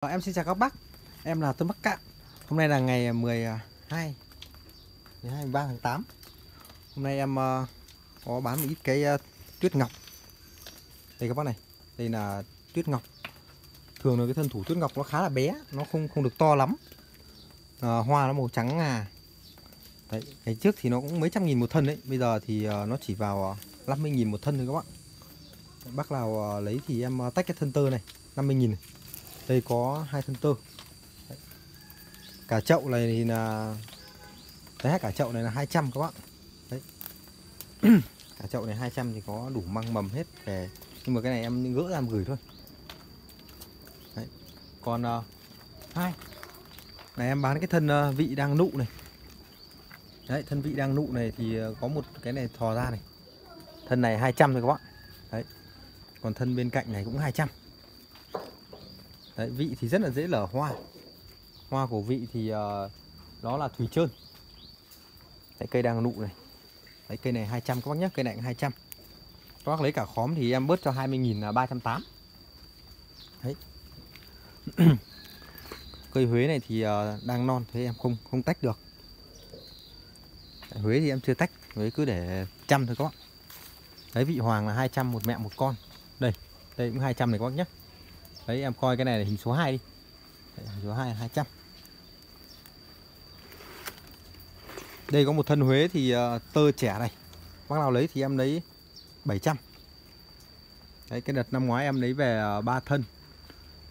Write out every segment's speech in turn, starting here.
Ờ, em xin chào các bác. Em là Tuấn Bắc Cạn. Hôm nay là ngày 12 12 13 tháng 8 Hôm nay em à, có bán một ít cái à, tuyết ngọc. Đây các bác này Đây là tuyết ngọc. Thường là cái thân thủ tuyết ngọc nó khá là bé Nó không không được to lắm. Ờ, Hoa nó màu trắng à. Đấy, ngày trước thì nó cũng mấy trăm nghìn một thân đấy Bây giờ thì à, nó chỉ vào 50 nghìn một thân thôi các bạn Bác nào lấy thì em tách cái thân tơ này 50 nghìn này đây có hai thân tơ. Đấy. cả chậu này thì là đấy cả chậu này là 200 các bạn đấy. Cả chậu này 200 thì có đủ măng mầm hết về. Nhưng mà cái này em gỡ ra em gửi thôi. Đấy. còn uh, hai. Này em bán cái thân ờ, vị đang nụ này. Đấy thân vị đang nụ này thì ờ, có một cái này thò ra này. Thân này 200 thôi các bạn đấy. Còn thân bên cạnh này cũng 200 Đấy, vị thì rất là dễ lở hoa. Hoa của vị thì uh, nó là thủy trơn. Đấy, cây đang nụ này. Đấy, cây này 200 các bác nhé, cây này cũng 200 Các bác lấy cả khóm thì em bớt cho 20.000 là 380 Đấy. Cây Huế này thì uh, đang non Thế em không không tách được. Đấy, Huế thì em chưa tách Huế cứ để trăm thôi các bác. Đấy vị hoàng là 200 một mẹ một con. Đây, đây cũng 200 này các bác nhé. Đấy em coi cái này là hình số 2 đi. Đấy, Hình số 2 là 200 Đây có một thân Huế thì uh, tơ trẻ này. Bác nào lấy thì em lấy 700 Đấy cái đợt năm ngoái em lấy về ờ, uh, 3 thân.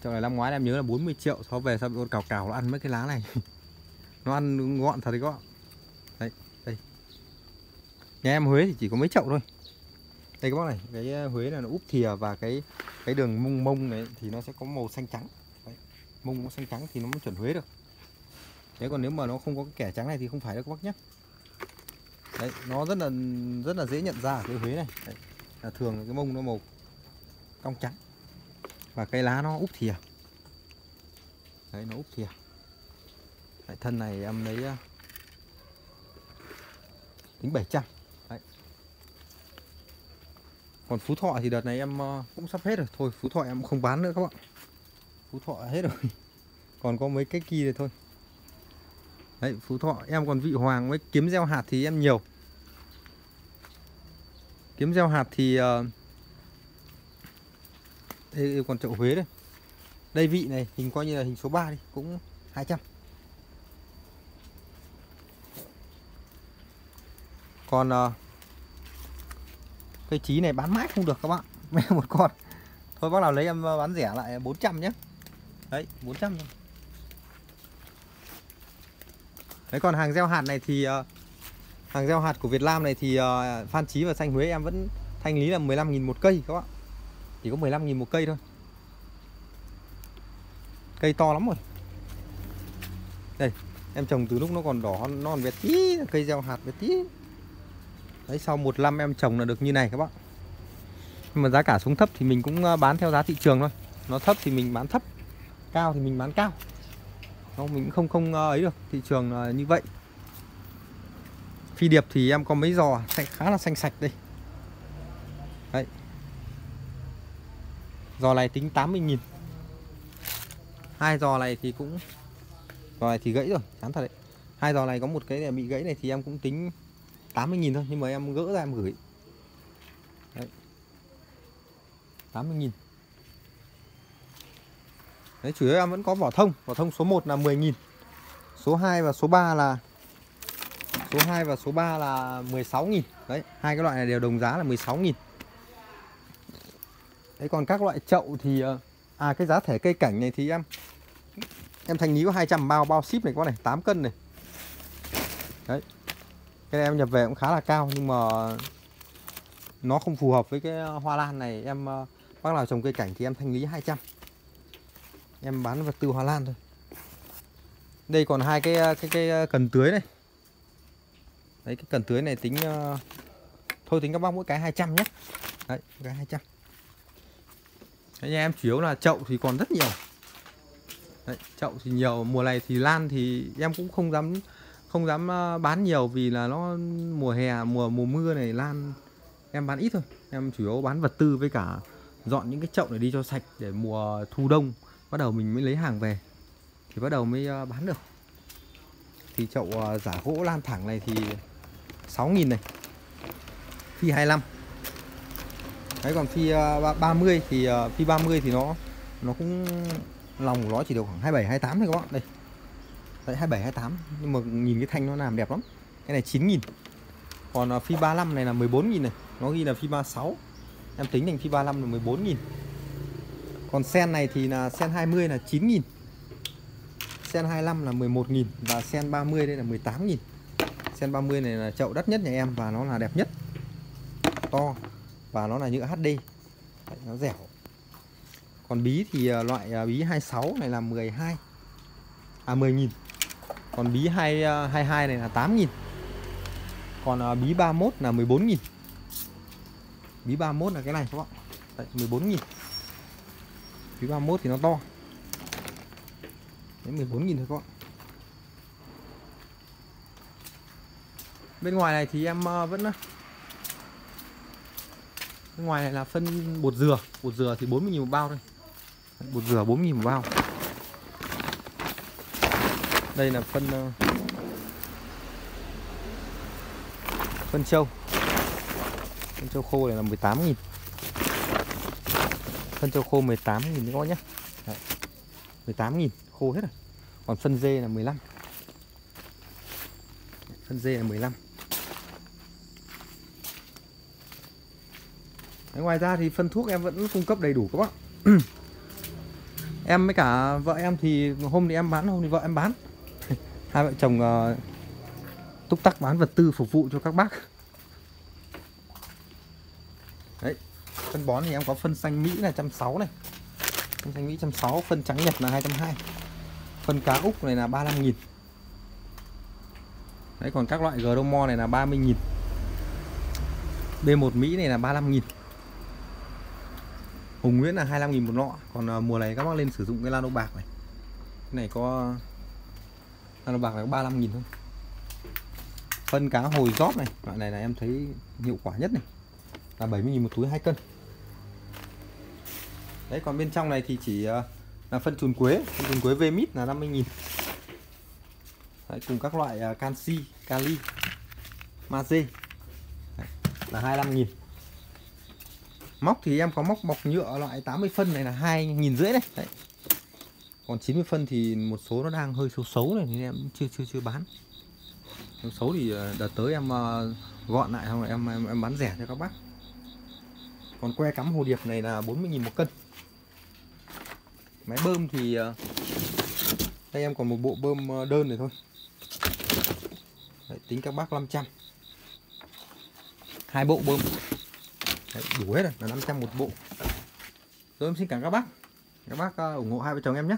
Trong này năm ngoái em nhớ là 40 triệu Sau về sau bị con cào cào nó ăn mấy cái lá này. Nó ăn gọn thật đấy các bạn. Đấy đây. Nhà em Huế thì chỉ có mấy chậu thôi. Đây các bác này cái ờ, Huế là nó úp thìa và cái cái đường mông mông này thì nó sẽ có màu xanh trắng. Đấy. mông nó xanh trắng thì nó mới chuẩn Huế được. Thế còn nếu mà nó không có cái kẻ trắng này thì không phải đâu các bác nhé. Đấy nó rất là rất là dễ nhận ra ở cái Huế này. Đấy. là thường là cái mông nó màu cong trắng và cái lá nó úp thìa. Đấy nó úp thìa. Đấy, thân này em lấy à, tính 700 còn phú thọ thì đợt này em ờ, cũng sắp hết rồi. Thôi phú thọ em không bán nữa các bạn. Phú thọ hết rồi. Còn có mấy cái kỳ này thôi. Đấy phú thọ em còn vị hoàng với kiếm gieo hạt thì em nhiều. Kiếm gieo hạt thì uh... đây, đây còn chậu huế đây. Đây vị này hình coi như là hình số 3 đi cũng 200 còn uh, cây trí này bán mãi không được các bạn. Mẹ một con. Thôi bác nào lấy em ờ, bán rẻ lại 400 nhé đấy 400 thôi. Đấy, còn hàng gieo hạt này thì ờ, hàng gieo hạt của Việt Nam này thì ờ, Phan Chí và Xanh Huế em vẫn thanh lý là 15.000 một cây các bạn. Chỉ có 15.000 một cây thôi. Cây to lắm rồi. Đây, em trồng từ lúc nó còn đỏ non bé tí, cây gieo hạt bé tí. Đấy sau một năm em trồng là được như này các bạn Nhưng mà giá cả xuống thấp thì mình cũng ờ, bán theo giá thị trường thôi. Nó thấp thì mình bán thấp Cao thì mình bán cao. Không, Mình cũng không không ờ, ấy được Thị trường như vậy. Phi điệp thì em có mấy giò khá là xanh sạch đây. Đấy. Giò này tính 80.000 Hai giò này thì cũng Giò này thì gãy rồi, chán thật đấy. Hai giò này có một cái bị gãy này thì em cũng tính 80.000 thôi, nhưng mà em gỡ ra em gửi. Đấy. 80.000 Đấy, chủ yếu em vẫn có vỏ thông. Vỏ thông số 1 là 10.000 Số 2 và số 3 là Số 2 và số 3 là 16.000 Đấy, hai cái loại này đều đồng giá là 16.000 Đấy, còn các loại chậu thì ờ, À cái giá thể cây cảnh này thì em Em thành lý có 200 bao bao ship này có này 8 cân này. Đấy cái này em nhập về cũng khá là cao nhưng mà nó không phù hợp với cái hoa lan này. Em ờ, bác nào trồng cây cảnh thì em thanh lý 200 em bán vật tư hoa lan thôi. Đây còn hai cái ờ, cái cái ờ, cần tưới này đấy cái cần tưới này tính thôi tính các bác mỗi cái 200 nhé. Đấy cái 200 đấy nha em chủ yếu là chậu thì còn rất nhiều. Đấy, chậu thì nhiều mùa này thì lan thì em cũng không dám không dám ờ, bán nhiều vì là nó mùa hè, mùa mùa mưa này lan, em bán ít thôi. Em chủ yếu bán vật tư với cả dọn những cái chậu này đi cho sạch để mùa thu đông. Bắt đầu mình mới lấy hàng về, thì bắt đầu mới ờ, bán được. Thì chậu ờ, giả gỗ lan thẳng này thì 6.000 này, phi 25 đấy, còn phi 30 thì phi 30 thì nó nó cũng, lòng của nó chỉ được khoảng 27 28 thôi các bạn. Đây đấy 27 28 nhưng mà nhìn cái thanh nó làm đẹp lắm. Cái này 9.000 còn à, phi 35 này là 14.000 này. Nó ghi là phi 36 em tính thành phi 35 là 14.000 còn sen này thì là sen 20 là 9.000 Sen 25 là 11.000 Và sen 30 đây là 18.000 Sen 30 này là chậu đắt nhất nhà em Và nó là đẹp nhất. To. Và nó là nhựa HD Đấy, Nó dẻo. Còn bí thì à, loại à, bí 26 này là 12 À 10.000 còn bí 2, 22 ờ, này là 8.000 Còn ờ, bí 31 là 14.000 Bí 31 là cái này các bạn. Đấy, 14.000 Bí 31 thì nó to. Đấy 14.000 thôi các bạn. Bên ngoài này thì em ờ, vẫn Bên ngoài này là phân bột dừa. Bột dừa thì 40.000 một bao thôi. Bột dừa 40.000 một bao. Đây là phân ờ, Phân trâu. Phân trâu khô này là 18.000 Phân trâu khô 18.000 các bạn nhé 18.000 khô hết rồi. Còn phân dê là 15 phân dê là 15 Đấy, ngoài ra thì phân thuốc em vẫn cung cấp đầy đủ các bạn em với cả vợ em thì hôm thì em bán hôm thì vợ em bán hai vợ chồng uh, túc tắc bán vật tư phục vụ cho các bác. Đấy phân bón thì em có phân xanh mỹ là 160 này. Phân xanh mỹ 160 phân trắng nhật là 220 phân cá úc này là 35 nghìn. Đấy còn các loại Gromo này là 30 nghìn. B1 Mỹ này là 35 nghìn. Hùng Nguyễn là 25 nghìn một lọ. Còn uh, mùa này các bác lên sử dụng cái lano bạc này. Cái này có lano bạc là có 35 nghìn thôi. Phân cá hồi rót này loại này là em thấy hiệu quả nhất này. Là 70 nghìn một túi 2 cân. Đấy còn bên trong này thì chỉ ờ, là phân chuồn quế. Phân chuồn quế Vmit là 50.000 đấy, cùng các loại ờ, canxi kali magie đấy, là 25.000 móc thì em có móc bọc nhựa loại 80 phân này là hai nghìn rưỡi này đấy còn 90 phân thì một số nó đang hơi xấu xấu này nên em chưa chưa chưa bán. Xấu xấu thì ờ, đợt tới em ờ, gọn lại xong rồi em em, em bán rẻ cho các bác. Còn que cắm hồ điệp này là 40.000 một cân. Máy bơm thì ờ, đây em còn một bộ bơm đơn này thôi. Đấy, tính các bác 500 hai bộ bơm. Đấy, đủ hết rồi là 500 một bộ. Rồi em xin cảm các bác. Các bác ủng hộ hai vợ chồng em nhé.